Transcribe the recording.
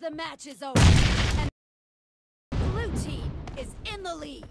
The match is over. And blue team is in the lead.